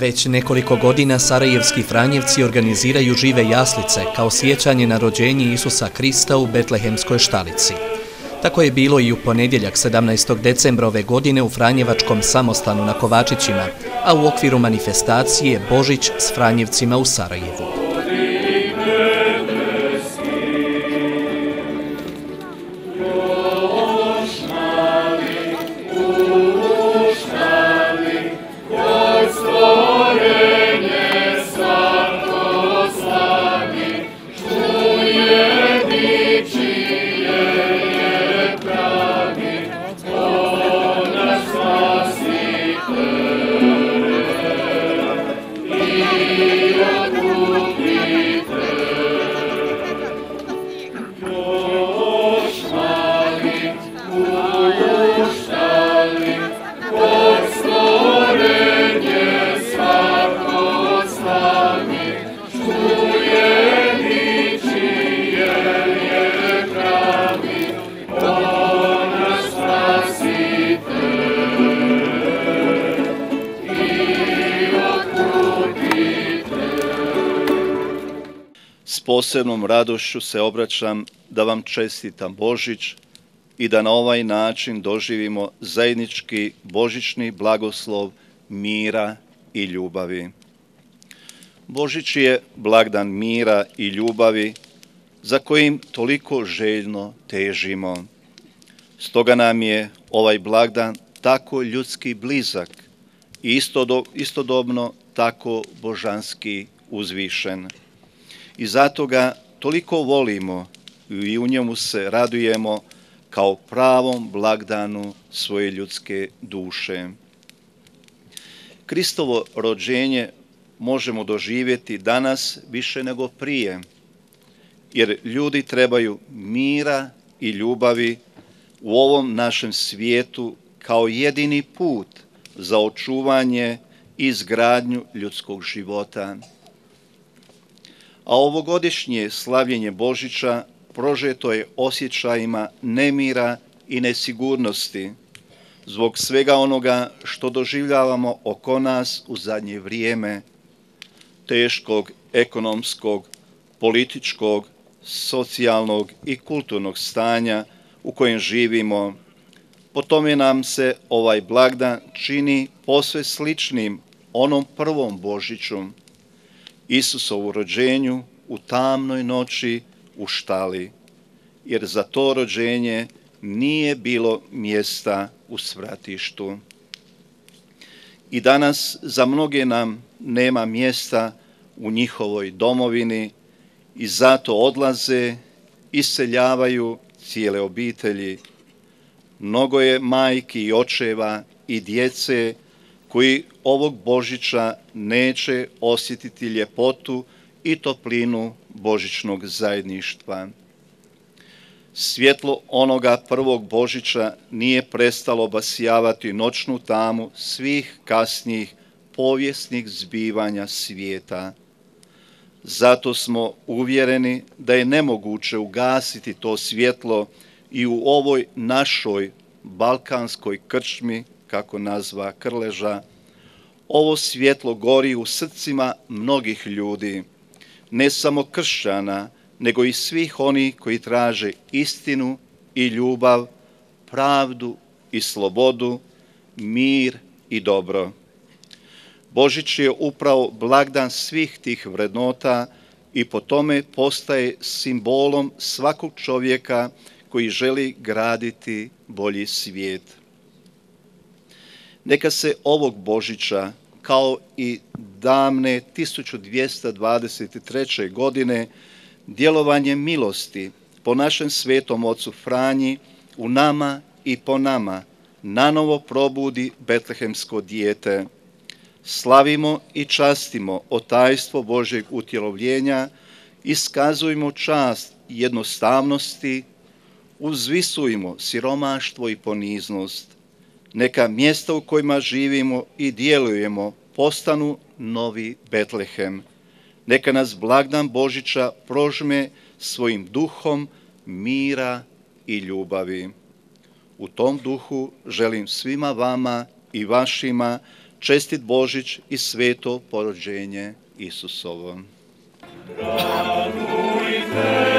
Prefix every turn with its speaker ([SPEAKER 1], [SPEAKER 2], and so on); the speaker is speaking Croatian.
[SPEAKER 1] Već nekoliko godina Sarajevski Franjevci organiziraju žive jaslice kao sjećanje na rođenje Isusa Krista u Betlehemskoj štalici. Tako je bilo i u ponedjeljak 17. decembra ove godine u Franjevačkom samostanu na Kovačićima, a u okviru manifestacije Božić s Franjevcima u Sarajevu.
[SPEAKER 2] Posebnom radošću se obraćam da vam čestitam Božić i da na ovaj način doživimo zajednički božićni blagoslov mira i ljubavi. Božić je blagdan mira i ljubavi za kojim toliko željno težimo. Stoga nam je ovaj blagdan tako ljudski blizak i istodobno tako božanski uzvišen i zato ga toliko volimo i u njemu se radujemo kao pravom blagdanu svoje ljudske duše. Kristovo rođenje možemo doživjeti danas više nego prije, jer ljudi trebaju mira i ljubavi u ovom našem svijetu kao jedini put za očuvanje i izgradnju ljudskog života a ovogodišnje slavljenje Božića prožeto je osjećajima nemira i nesigurnosti zbog svega onoga što doživljavamo oko nas u zadnje vrijeme, teškog ekonomskog, političkog, socijalnog i kulturnog stanja u kojem živimo. Po tome nam se ovaj blagdan čini posve sličnim onom prvom Božiću, Isusovu rođenju u tamnoj noći u štali, jer za to rođenje nije bilo mjesta u svratištu. I danas za mnoge nam nema mjesta u njihovoj domovini i zato odlaze, iseljavaju cijele obitelji. Mnogo je majki i očeva i djece koji ovog Božića neće osjetiti ljepotu i toplinu Božićnog zajedništva. Svjetlo onoga prvog Božića nije prestalo obasjavati noćnu tamu svih kasnijih povijesnih zbivanja svijeta. Zato smo uvjereni da je nemoguće ugasiti to svjetlo i u ovoj našoj balkanskoj krčmi kako nazva Krleža, ovo svjetlo gori u srcima mnogih ljudi, ne samo kršćana, nego i svih oni koji traže istinu i ljubav, pravdu i slobodu, mir i dobro. Božić je upravo blagdan svih tih vrednota i po tome postaje simbolom svakog čovjeka koji želi graditi bolji svijet. Neka se ovog Božića, kao i davne 1223. godine, djelovanje milosti po našem svetom ocu Franji u nama i po nama nanovo probudi betlehemsko dijete. Slavimo i častimo otajstvo Božeg utjelovljenja, iskazujemo čast jednostavnosti, uzvisujemo siromaštvo i poniznost neka mjesta u kojima živimo i djelujemo postanu novi Betlehem. Neka nas blagdan Božića prožme svojim duhom mira i ljubavi. U tom duhu želim svima vama i vašima Čestit Božić i sveto porođenje Isusovo. Radujte